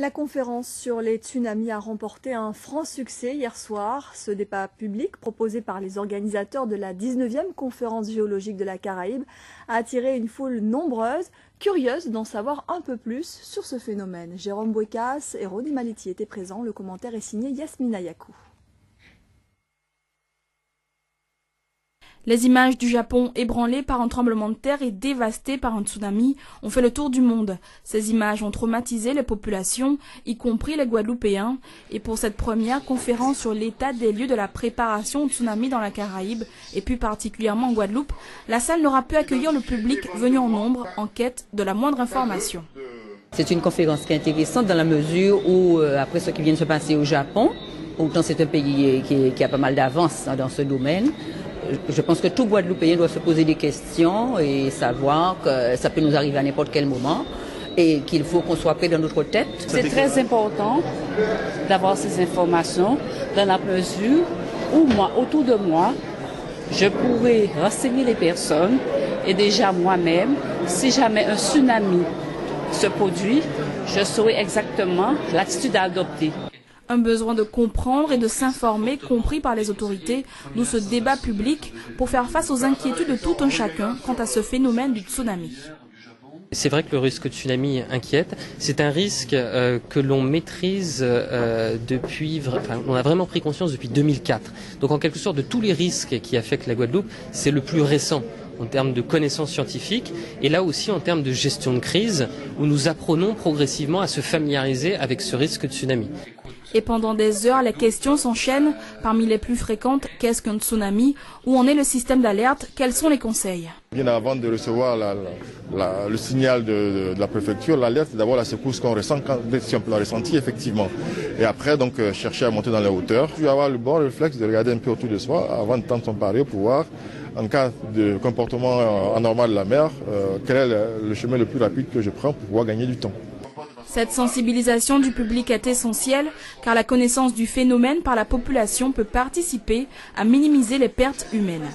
La conférence sur les tsunamis a remporté un franc succès hier soir. Ce débat public proposé par les organisateurs de la 19e conférence géologique de la Caraïbe a attiré une foule nombreuse, curieuse d'en savoir un peu plus sur ce phénomène. Jérôme Bouekas et Rodi Maliti étaient présents. Le commentaire est signé Yasmina Yakou. Les images du Japon ébranlé par un tremblement de terre et dévasté par un tsunami ont fait le tour du monde. Ces images ont traumatisé les populations, y compris les Guadeloupéens. Et pour cette première conférence sur l'état des lieux de la préparation au tsunami dans la Caraïbe, et plus particulièrement en Guadeloupe, la salle n'aura pu accueillir le public venu en nombre en quête de la moindre information. C'est une conférence qui est intéressante dans la mesure où, euh, après ce qui vient de se passer au Japon, autant c'est un pays qui, qui a pas mal d'avance dans ce domaine, je pense que tout Guadeloupéen doit se poser des questions et savoir que ça peut nous arriver à n'importe quel moment et qu'il faut qu'on soit prêt dans notre tête. C'est très important d'avoir ces informations dans la mesure où moi, autour de moi, je pourrais renseigner les personnes et déjà moi-même, si jamais un tsunami se produit, je saurai exactement l'attitude à adopter un besoin de comprendre et de s'informer compris par les autorités, d'où ce débat public pour faire face aux inquiétudes de tout un chacun quant à ce phénomène du tsunami. C'est vrai que le risque de tsunami inquiète. C'est un risque euh, que l'on maîtrise euh, depuis, enfin, on a vraiment pris conscience depuis 2004. Donc en quelque sorte, de tous les risques qui affectent la Guadeloupe, c'est le plus récent en termes de connaissances scientifiques et là aussi en termes de gestion de crise où nous apprenons progressivement à se familiariser avec ce risque de tsunami. Et pendant des heures, les questions s'enchaînent. Parmi les plus fréquentes, qu'est-ce qu'un tsunami? Où en est le système d'alerte? Quels sont les conseils? Bien avant de recevoir le signal de, la préfecture, l'alerte, c'est d'abord la secousse qu'on ressent, quand, si on peut la ressentir effectivement. Et après, donc, euh, chercher à monter dans les hauteurs. Puis avoir le bon réflexe de regarder un peu autour de soi avant de tenter son pari pour voir, en cas de comportement euh, anormal de la mer, euh, quel est le chemin le plus rapide que je prends pour pouvoir gagner du temps. Cette sensibilisation du public est essentielle car la connaissance du phénomène par la population peut participer à minimiser les pertes humaines.